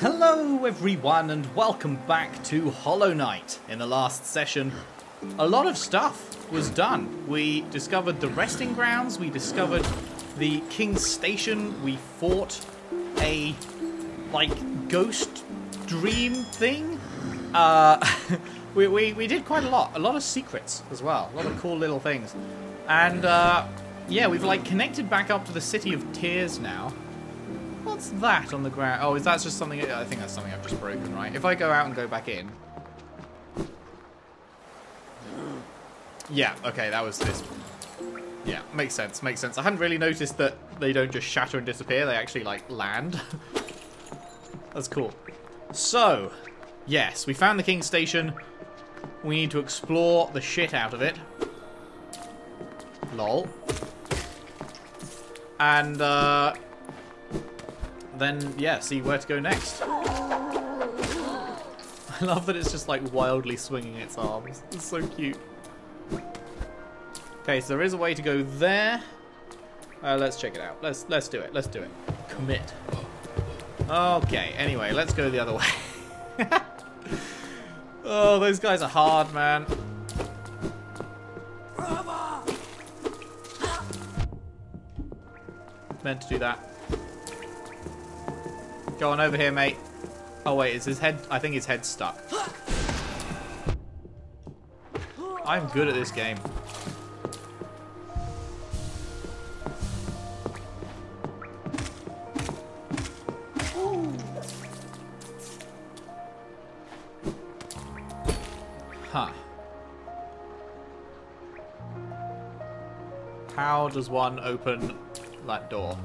Hello everyone and welcome back to Hollow Knight. In the last session, a lot of stuff was done. We discovered the resting grounds, we discovered the King's Station, we fought a, like, ghost dream thing. Uh, we, we, we did quite a lot. A lot of secrets as well. A lot of cool little things. And, uh, yeah, we've, like, connected back up to the City of Tears now. What's that on the ground? Oh, is that just something... I think that's something I've just broken, right? If I go out and go back in... Yeah, okay, that was this. Yeah, makes sense, makes sense. I hadn't really noticed that they don't just shatter and disappear. They actually, like, land. that's cool. So, yes, we found the King's Station. We need to explore the shit out of it. Lol. And, uh then, yeah, see where to go next. I love that it's just, like, wildly swinging its arms. It's so cute. Okay, so there is a way to go there. Uh, let's check it out. Let's let's do it. Let's do it. Commit. Okay, anyway, let's go the other way. oh, those guys are hard, man. Meant to do that. Go on over here, mate. Oh, wait, is his head... I think his head's stuck. I'm good at this game. Huh. How does one open that door?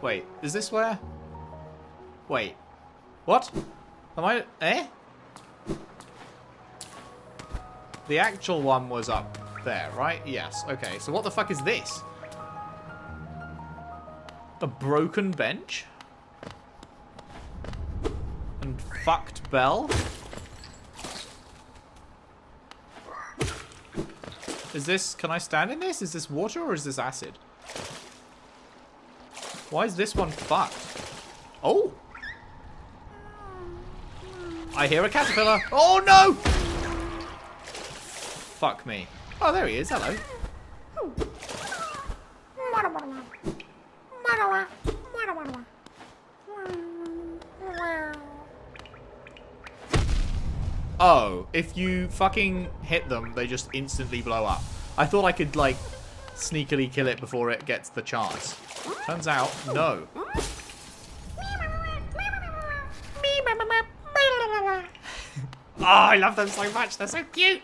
Wait, is this where? Wait. What? Am I... Eh? The actual one was up there, right? Yes. Okay, so what the fuck is this? A broken bench? And fucked bell? Is this... Can I stand in this? Is this water or is this acid? Why is this one fucked? Oh! I hear a caterpillar. Oh no! Fuck me. Oh, there he is. Hello. Oh, if you fucking hit them, they just instantly blow up. I thought I could, like, sneakily kill it before it gets the chance. Turns out, no. oh, I love them so much. They're so cute.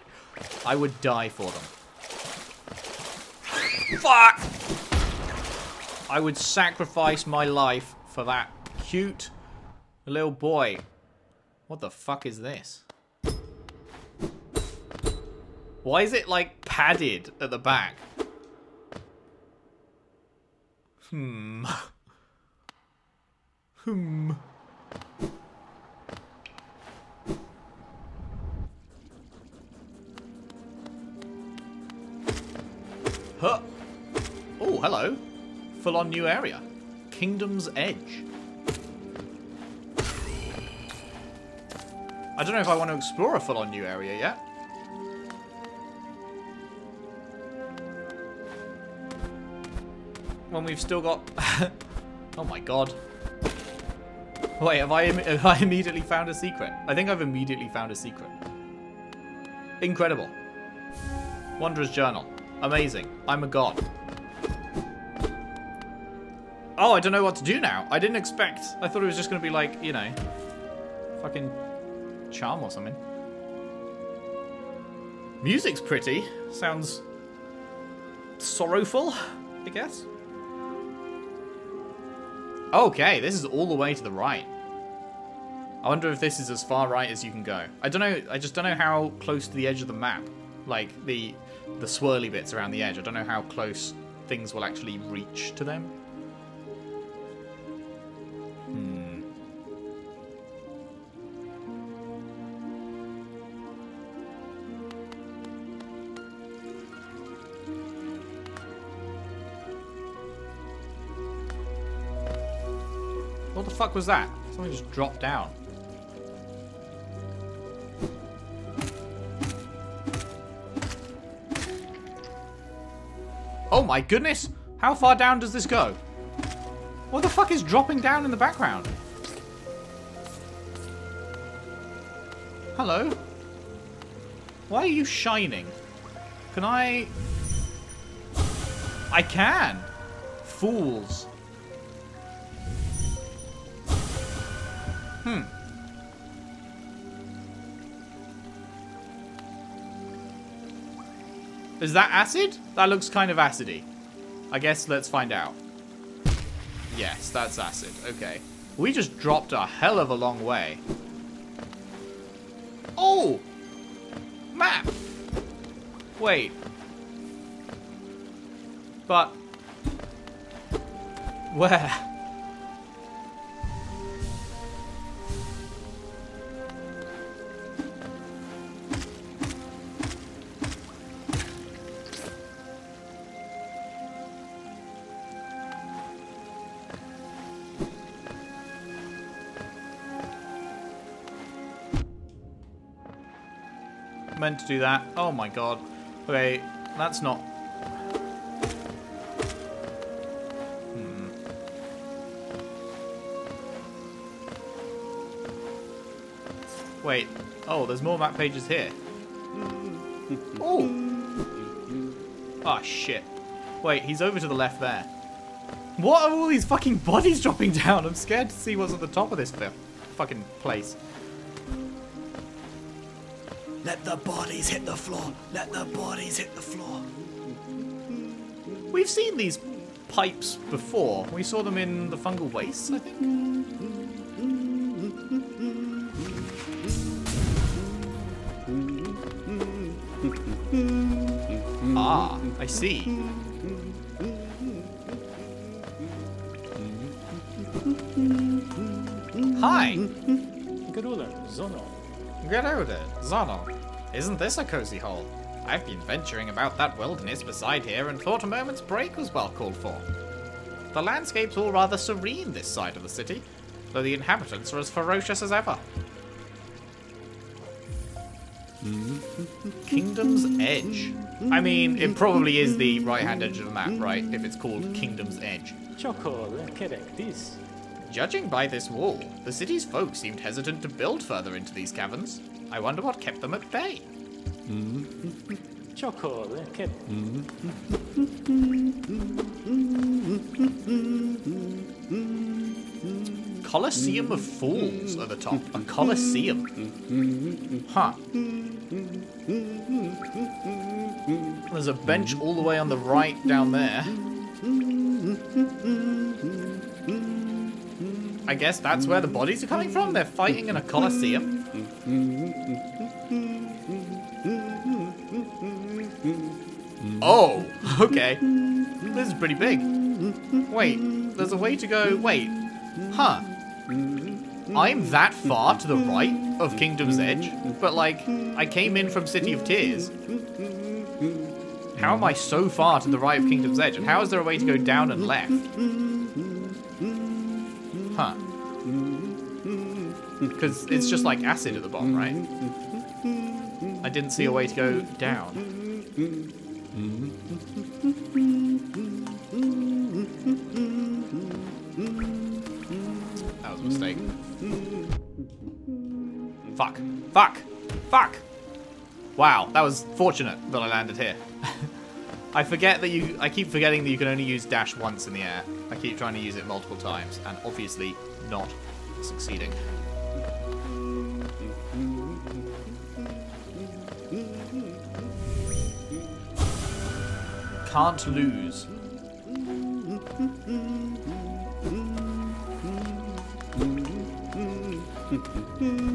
I would die for them. Fuck! I would sacrifice my life for that cute little boy. What the fuck is this? Why is it, like, padded at the back? Hmm. Hmm. Huh. Oh, hello. Full on new area. Kingdom's Edge. I don't know if I want to explore a full on new area yet. When we've still got... oh my god. Wait, have I, have I immediately found a secret? I think I've immediately found a secret. Incredible. Wanderer's Journal. Amazing. I'm a god. Oh, I don't know what to do now. I didn't expect... I thought it was just going to be like, you know... Fucking charm or something. Music's pretty. Sounds sorrowful, I guess. Okay, this is all the way to the right. I wonder if this is as far right as you can go. I don't know, I just don't know how close to the edge of the map, like the the swirly bits around the edge, I don't know how close things will actually reach to them. The fuck was that? Something just dropped down. Oh my goodness! How far down does this go? What the fuck is dropping down in the background? Hello? Why are you shining? Can I... I can! Fools. Is that acid? That looks kind of acidy. I guess let's find out. Yes, that's acid. Okay. We just dropped a hell of a long way. Oh! Map! Wait. But... Where? Meant to do that. Oh my god. Okay, that's not... Hmm. Wait. Oh, there's more map pages here. oh! Oh, shit. Wait, he's over to the left there. What are all these fucking bodies dropping down? I'm scared to see what's at the top of this fucking place. The bodies hit the floor. Let the bodies hit the floor. We've seen these pipes before. We saw them in the fungal wastes, I think. Ah, I see. Hi. Garula, Zono. Gerudo, Zono. Isn't this a cozy hole? I've been venturing about that wilderness beside here and thought a moment's break was well called for. The landscape's all rather serene this side of the city, though the inhabitants are as ferocious as ever. Kingdom's Edge. I mean, it probably is the right-hand edge of the map, right? If it's called Kingdom's Edge. Judging by this wall, the city's folk seemed hesitant to build further into these caverns. I wonder what kept them at bay. Colosseum of Fools at the top. A Colosseum. Huh. There's a bench all the way on the right down there. I guess that's where the bodies are coming from? They're fighting in a coliseum? Oh, okay. This is pretty big. Wait, there's a way to go... Wait. Huh. I'm that far to the right of Kingdom's Edge, but like, I came in from City of Tears. How am I so far to the right of Kingdom's Edge, and how is there a way to go down and left? Huh. Because it's just like acid at the bottom, right? I didn't see a way to go down. Fuck. Fuck. Wow, that was fortunate that I landed here. I forget that you... I keep forgetting that you can only use dash once in the air. I keep trying to use it multiple times, and obviously not succeeding. Can't lose.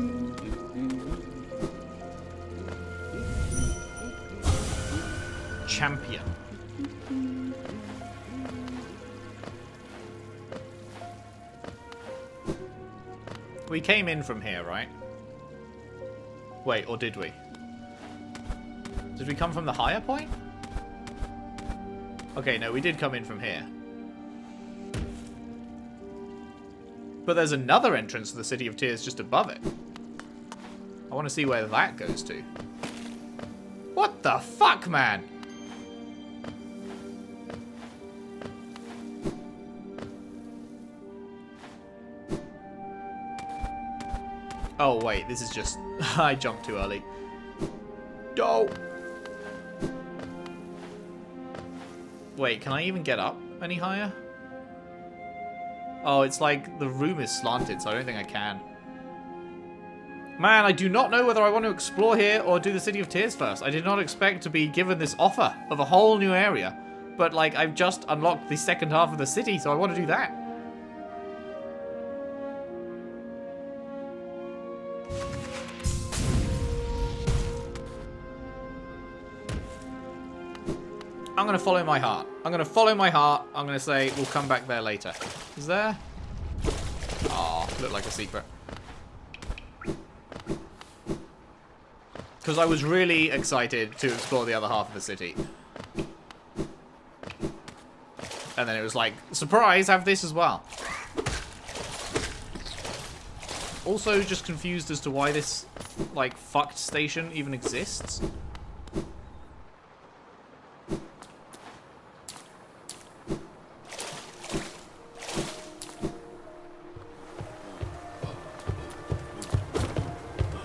Champion. We came in from here, right? Wait, or did we? Did we come from the higher point? Okay, no, we did come in from here. But there's another entrance to the City of Tears just above it. I want to see where that goes to. What the fuck, man? Oh, wait, this is just... I jumped too early. Dope. Wait, can I even get up any higher? Oh, it's like the room is slanted, so I don't think I can. Man, I do not know whether I want to explore here or do the City of Tears first. I did not expect to be given this offer of a whole new area. But, like, I've just unlocked the second half of the city, so I want to do that. I'm going to follow my heart. I'm going to follow my heart. I'm going to say we'll come back there later. Is there? Oh, looked like a secret. Because I was really excited to explore the other half of the city. And then it was like, surprise, have this as well. Also just confused as to why this, like, fucked station even exists.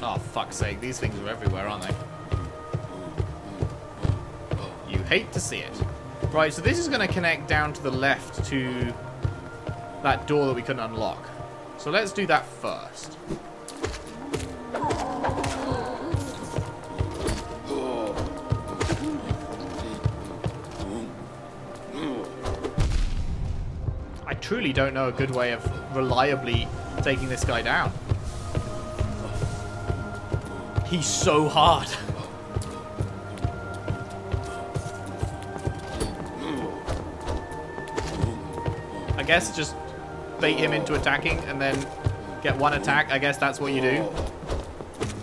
Oh, fuck's sake. These things are everywhere, aren't they? You hate to see it. Right, so this is going to connect down to the left to that door that we couldn't unlock. So let's do that first. I truly don't know a good way of reliably taking this guy down. He's so hard. I guess just bait him into attacking and then get one attack. I guess that's what you do.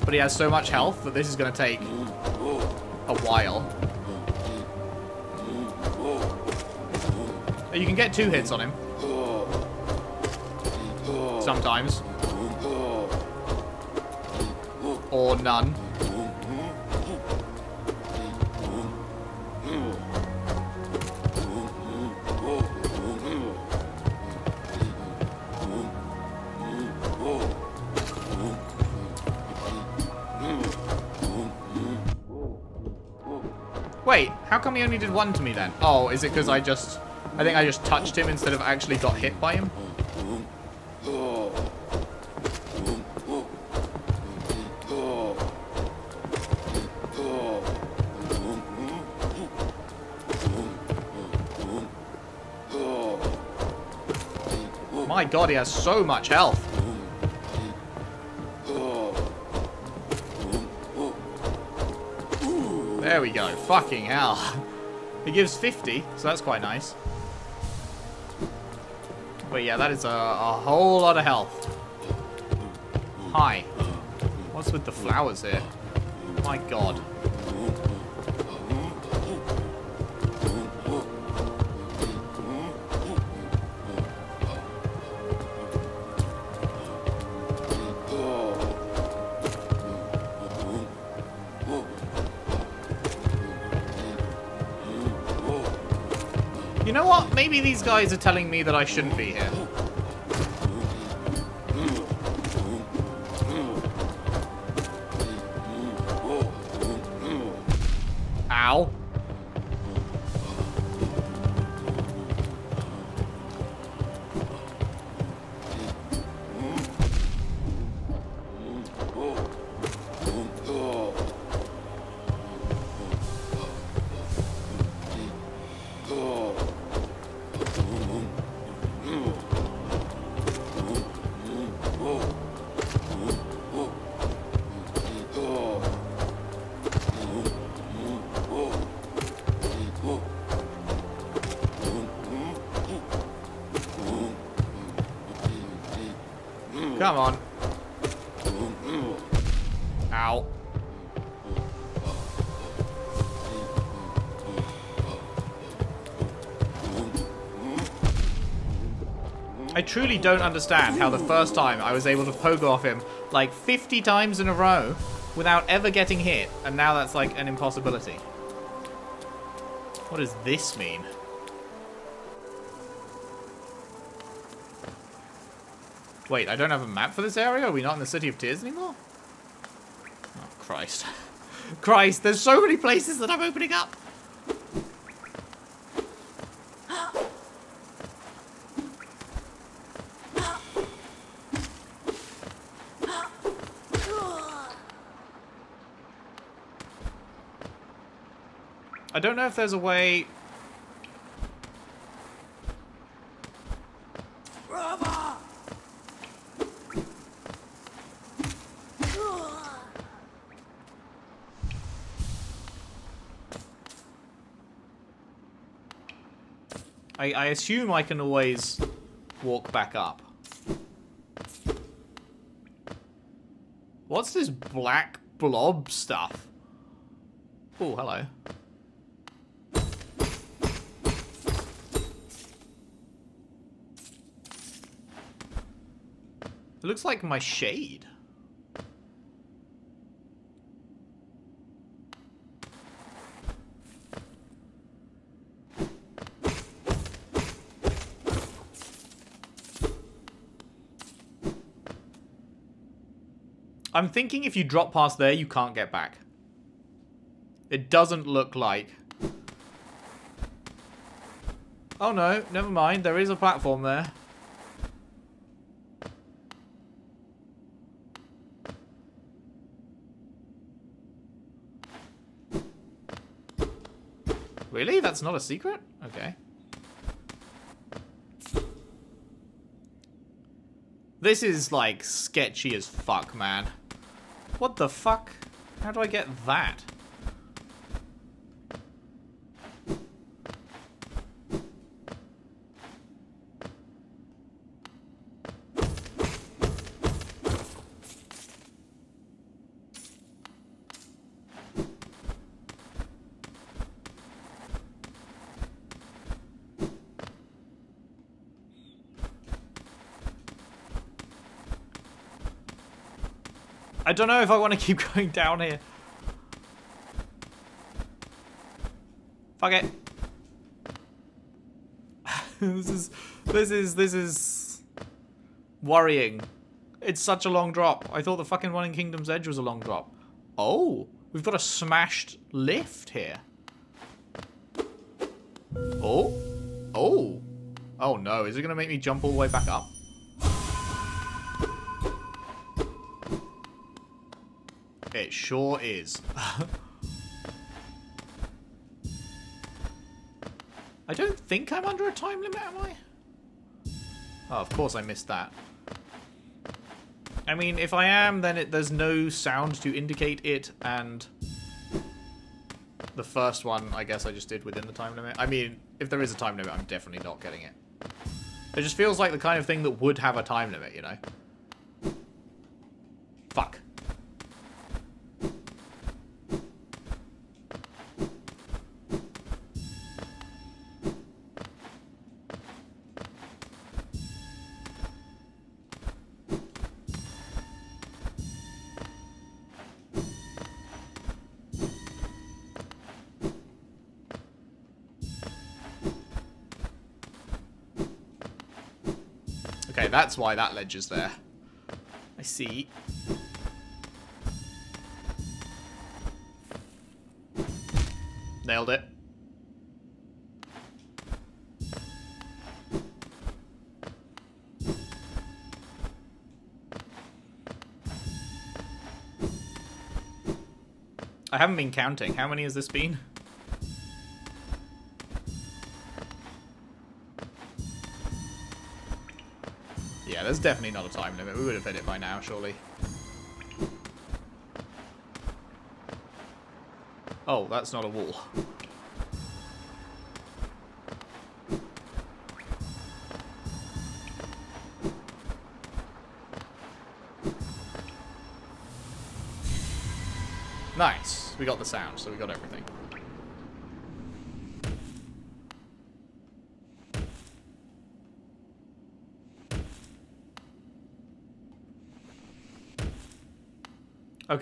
But he has so much health that this is going to take a while. Oh, you can get two hits on him. Sometimes. Or none. He only did one to me then? Oh, is it because I just... I think I just touched him instead of actually got hit by him? My god, he has so much health. There we go. Fucking hell. He gives 50, so that's quite nice. But yeah, that is a, a whole lot of health. Hi. What's with the flowers here? My god. Maybe these guys are telling me that I shouldn't be here. Come on. Ow. I truly don't understand how the first time I was able to pogo off him like 50 times in a row without ever getting hit, and now that's like an impossibility. What does this mean? Wait, I don't have a map for this area? Are we not in the City of Tears anymore? Oh, Christ. Christ, there's so many places that I'm opening up! I don't know if there's a way... I, I assume I can always walk back up. What's this black blob stuff? Oh, hello. It looks like my shade. I'm thinking if you drop past there, you can't get back. It doesn't look like... Oh no, never mind. There is a platform there. Really? That's not a secret? Okay. This is, like, sketchy as fuck, man. What the fuck? How do I get that? Don't know if I want to keep going down here. Fuck it. this is, this is, this is worrying. It's such a long drop. I thought the fucking one in Kingdom's Edge was a long drop. Oh, we've got a smashed lift here. Oh, oh, oh no, is it going to make me jump all the way back up? It sure is. I don't think I'm under a time limit, am I? Oh, of course I missed that. I mean, if I am, then it, there's no sound to indicate it, and the first one, I guess I just did within the time limit. I mean, if there is a time limit, I'm definitely not getting it. It just feels like the kind of thing that would have a time limit, you know? Fuck. That's why that ledge is there. I see. Nailed it. I haven't been counting. How many has this been? There's definitely not a time limit. We would have hit it by now, surely. Oh, that's not a wall. Nice. We got the sound, so we got everything.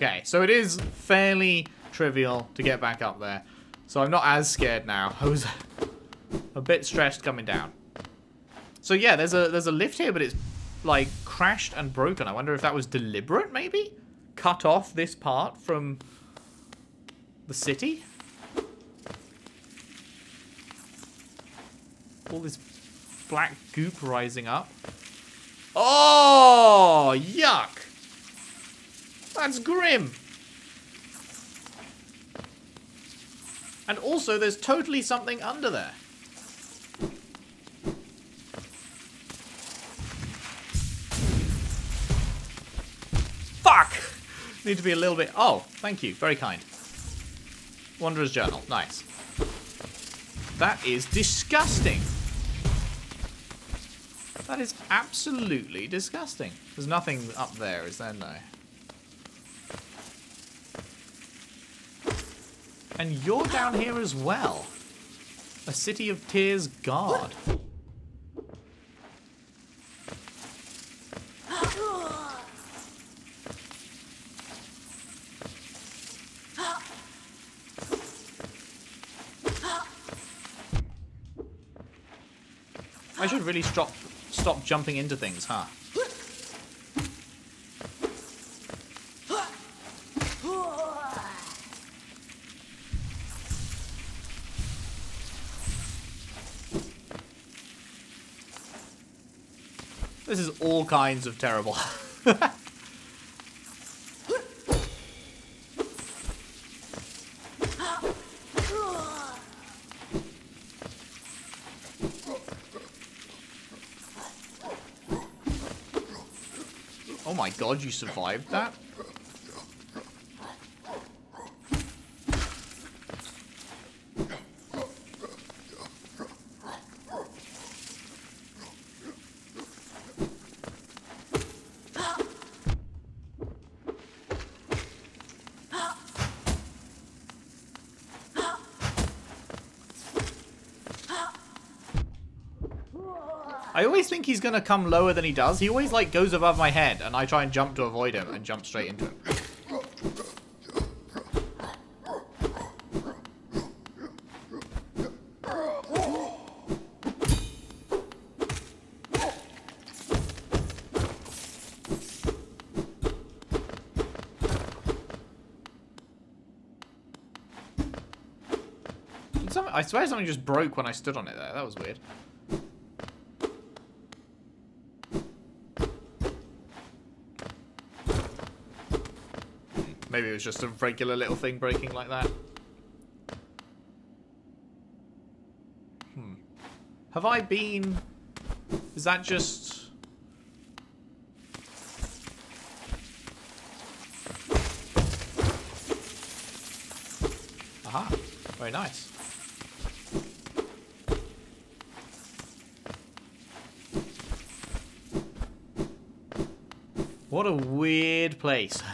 Okay, so it is fairly trivial to get back up there. So I'm not as scared now. I was a bit stressed coming down. So yeah, there's a there's a lift here, but it's like crashed and broken. I wonder if that was deliberate, maybe? Cut off this part from the city? All this black goop rising up. Oh, yuck! That's grim. And also, there's totally something under there. Fuck! Need to be a little bit... Oh, thank you. Very kind. Wanderer's Journal. Nice. That is disgusting. That is absolutely disgusting. There's nothing up there, is there? No. And you're down here as well. A City of Tears guard. I should really stop stop jumping into things, huh? This is all kinds of terrible. oh my god, you survived that? Always think he's gonna come lower than he does. He always like goes above my head and I try and jump to avoid him and jump straight into him. I swear something just broke when I stood on it there. That was weird. Maybe it was just a regular little thing breaking like that. Hmm. Have I been... Is that just... Aha. Very nice. What a weird place.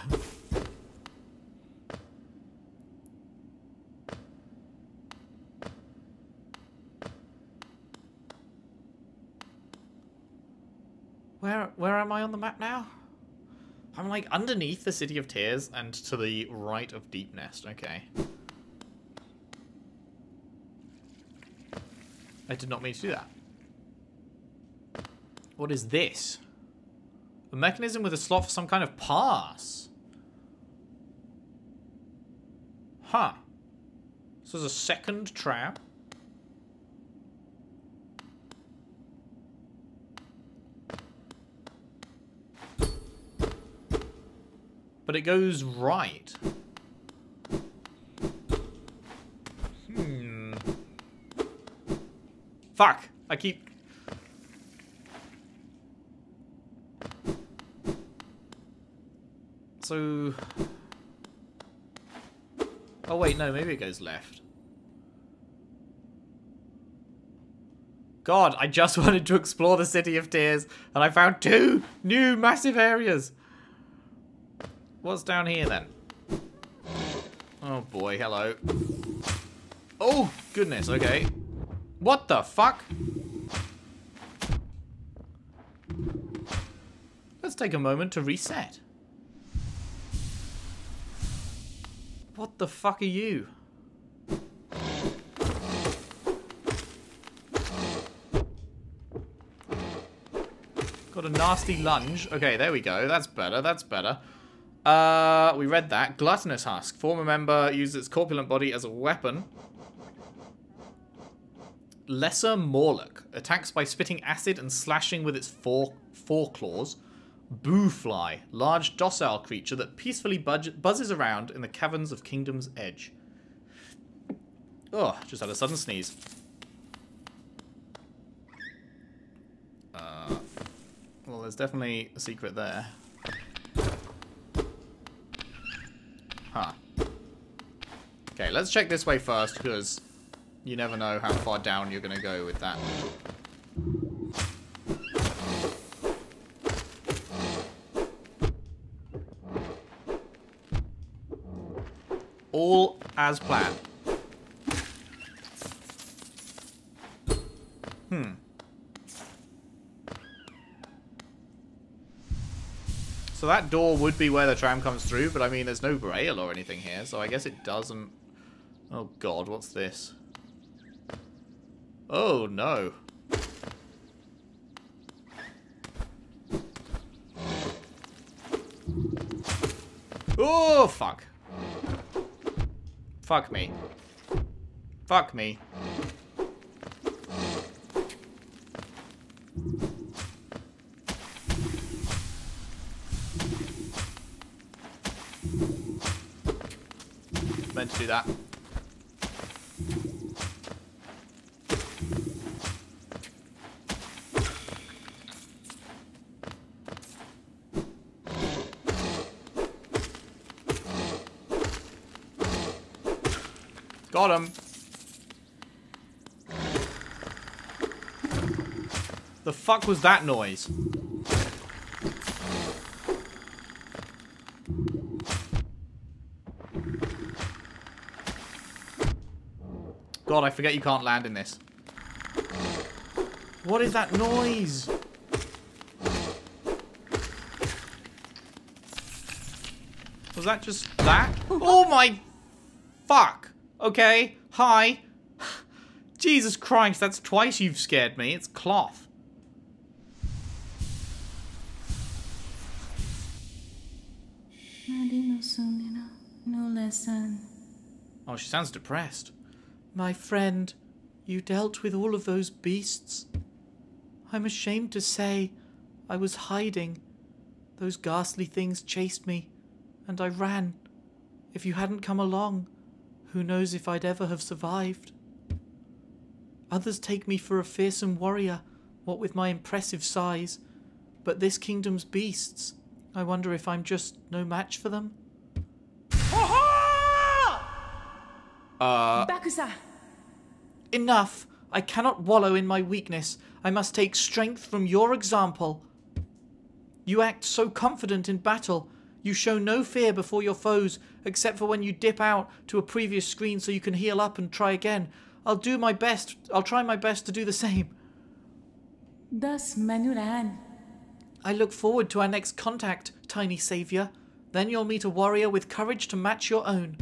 Where where am I on the map now? I'm like underneath the City of Tears and to the right of Deep Nest. Okay. I did not mean to do that. What is this? A mechanism with a slot for some kind of pass. Huh. So there's a second trap. But it goes right. Hmm. Fuck. I keep... So... Oh wait, no, maybe it goes left. God, I just wanted to explore the City of Tears, and I found two new massive areas. What's down here then? Oh boy, hello. Oh, goodness, okay. What the fuck? Let's take a moment to reset. What the fuck are you? Got a nasty lunge. Okay, there we go. That's better. That's better. Uh, we read that. Gluttonous Husk. Former member uses its corpulent body as a weapon. Lesser Mawlek. Attacks by spitting acid and slashing with its four, four claws. Boofly. Large docile creature that peacefully buzzes around in the caverns of Kingdom's Edge. Oh, just had a sudden sneeze. Uh, well, there's definitely a secret there. Huh. Okay, let's check this way first, because you never know how far down you're going to go with that. All as planned. Hmm. So that door would be where the tram comes through, but I mean, there's no braille or anything here, so I guess it doesn't... Oh god, what's this? Oh no. Oh, fuck. Fuck me. Fuck me. Do that. Got him. The fuck was that noise? God, I forget you can't land in this. What is that noise? Was that just that? Oh my fuck. Okay, hi. Jesus Christ, that's twice you've scared me. It's cloth. Oh, she sounds depressed. My friend, you dealt with all of those beasts. I'm ashamed to say I was hiding. Those ghastly things chased me, and I ran. If you hadn't come along, who knows if I'd ever have survived. Others take me for a fearsome warrior, what with my impressive size, but this kingdom's beasts, I wonder if I'm just no match for them? Uh, Bakusa! Enough! I cannot wallow in my weakness. I must take strength from your example. You act so confident in battle. You show no fear before your foes, except for when you dip out to a previous screen so you can heal up and try again. I'll do my best. I'll try my best to do the same. Thus Manuran. I look forward to our next contact, tiny savior. Then you'll meet a warrior with courage to match your own.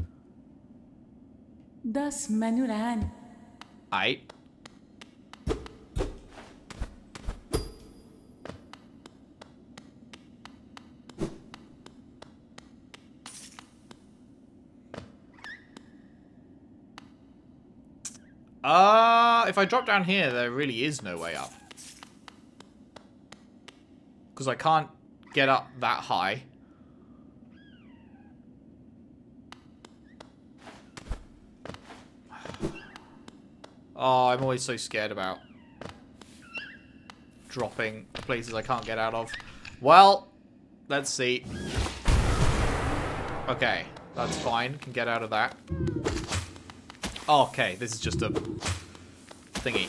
Thus Manuran. I. Uh, if I drop down here, there really is no way up. Because I can't get up that high. Oh, I'm always so scared about dropping places I can't get out of. Well, let's see. Okay, that's fine. Can get out of that. Okay, this is just a thingy.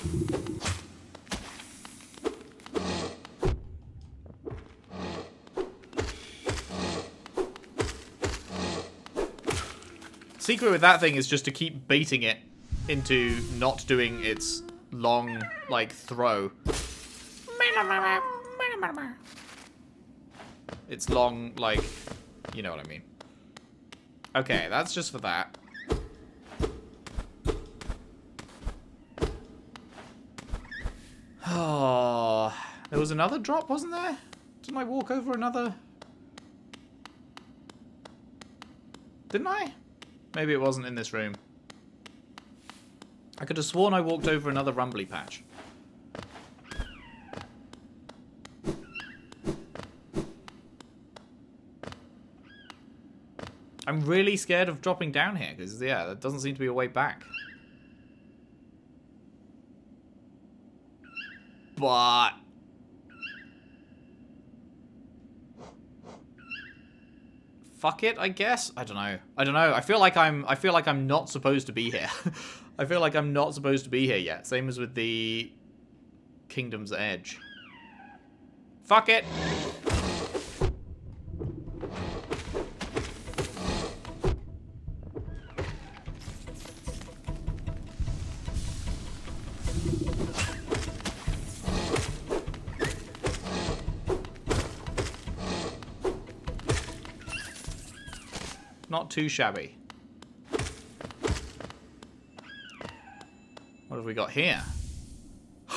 Secret with that thing is just to keep baiting it into not doing its long, like, throw. It's long, like, you know what I mean. Okay, that's just for that. Oh, there was another drop, wasn't there? Didn't I walk over another? Didn't I? Maybe it wasn't in this room. I could have sworn I walked over another rumbly patch. I'm really scared of dropping down here, because, yeah, there doesn't seem to be a way back. But... Fuck it, I guess? I don't know. I don't know. I feel like I'm I feel like I'm not supposed to be here. I feel like I'm not supposed to be here yet. Same as with the Kingdom's Edge. Fuck it. Not too shabby. Have we got here?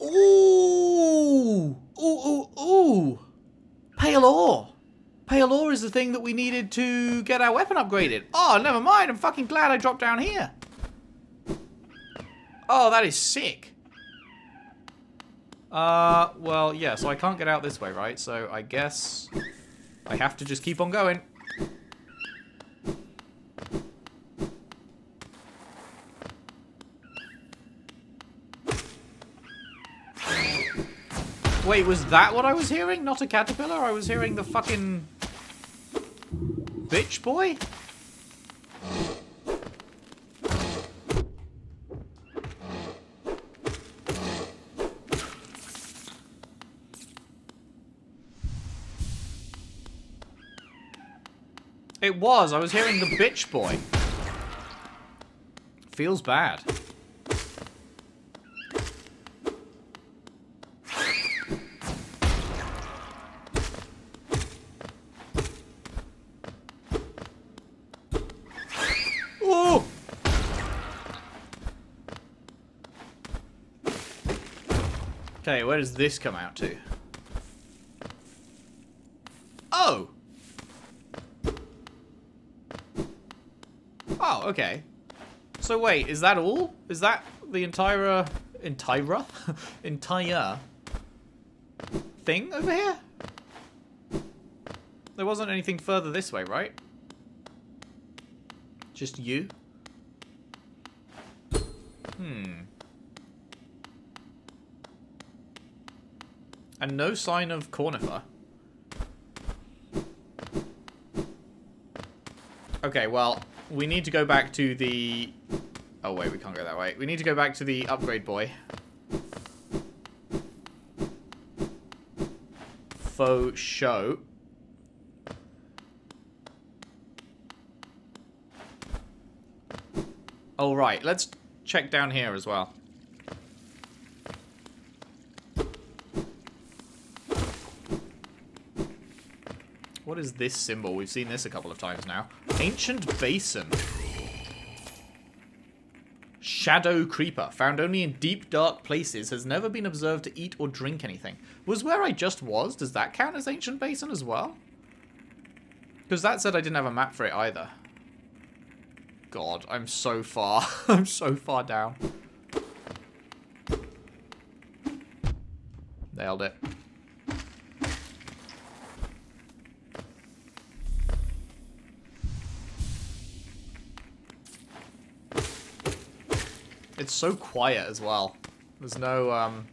ooh! Ooh, ooh, ooh! Pale ore! Pale ore is the thing that we needed to get our weapon upgraded. Oh, never mind. I'm fucking glad I dropped down here. Oh, that is sick. Uh, well, yeah, so I can't get out this way, right? So I guess I have to just keep on going. Wait, was that what I was hearing? Not a caterpillar? I was hearing the fucking... Bitch boy? It was. I was hearing the bitch boy. Feels bad. Ooh! Okay, where does this come out to? Oh! Oh, okay. So wait, is that all? Is that the entire entire entire thing over here? There wasn't anything further this way, right? Just you? Hmm. And no sign of Cornifer. Okay, well, we need to go back to the... Oh, wait, we can't go that way. We need to go back to the upgrade boy. Faux show. Oh, right. Let's check down here as well. What is this symbol? We've seen this a couple of times now. Ancient Basin. Shadow Creeper. Found only in deep, dark places. Has never been observed to eat or drink anything. Was where I just was. Does that count as Ancient Basin as well? Because that said I didn't have a map for it either. God, I'm so far. I'm so far down. Nailed it. It's so quiet as well. There's no, um...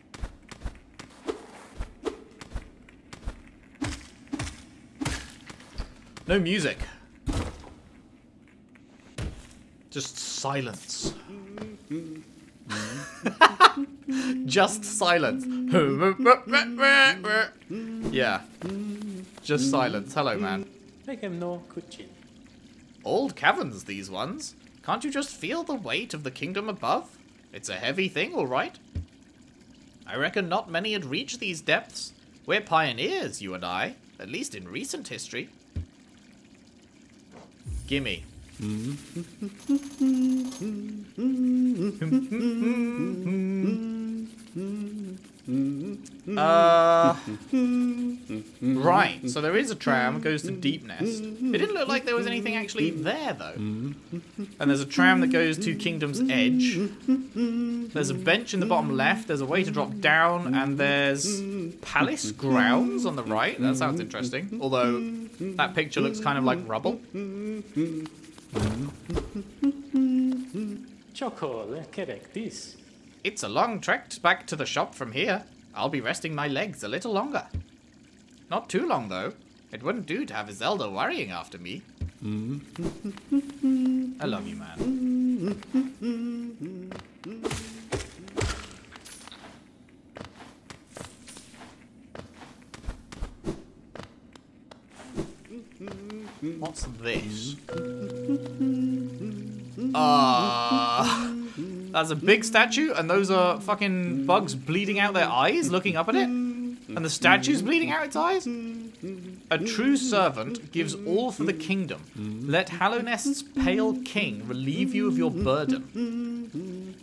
No music. Just silence. Just silence. yeah. Just silence. Hello, man. Make him no kuchin. Old caverns, these ones. Can't you just feel the weight of the kingdom above? It's a heavy thing, all right. I reckon not many had reached these depths. We're pioneers, you and I, at least in recent history. Gimme. Uh, right, so there is a tram, that goes to Deep Nest. It didn't look like there was anything actually there, though. And there's a tram that goes to Kingdom's Edge. There's a bench in the bottom left, there's a way to drop down, and there's Palace Grounds on the right. That sounds interesting. Although, that picture looks kind of like rubble. Chocolate, correct this. It's a long trek back to the shop from here. I'll be resting my legs a little longer. Not too long, though. It wouldn't do to have Iselda worrying after me. I love you, man. What's this? Ah. That's a big statue, and those are fucking bugs bleeding out their eyes looking up at it? And the statue's bleeding out its eyes? A true servant gives all for the kingdom. Let Hallownest's pale king relieve you of your burden.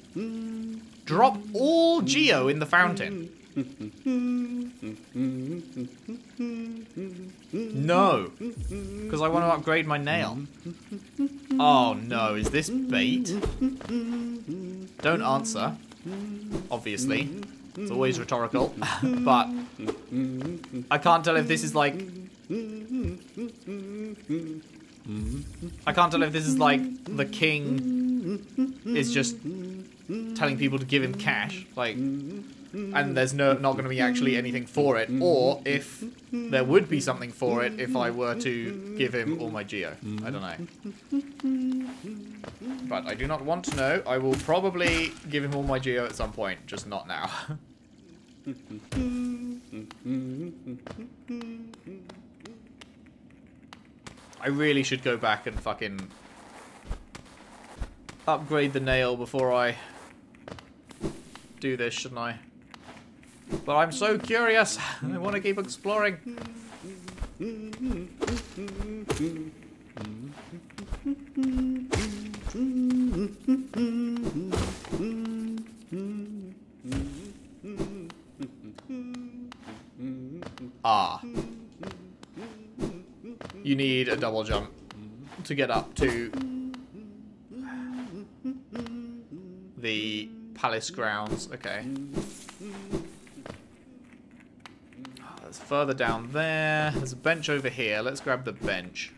Drop all Geo in the fountain. No, because I want to upgrade my nail. Oh no, is this bait? Don't answer. Obviously. It's always rhetorical. but I can't tell if this is like. I can't tell if this is like the king is just telling people to give him cash. Like. And there's no not going to be actually anything for it, or if there would be something for it if I were to give him all my geo. I don't know. But I do not want to know. I will probably give him all my geo at some point, just not now. I really should go back and fucking upgrade the nail before I do this, shouldn't I? But I'm so curious. And I want to keep exploring. Double jump to get up to the palace grounds. Okay. Ah, that's further down there. There's a bench over here. Let's grab the bench.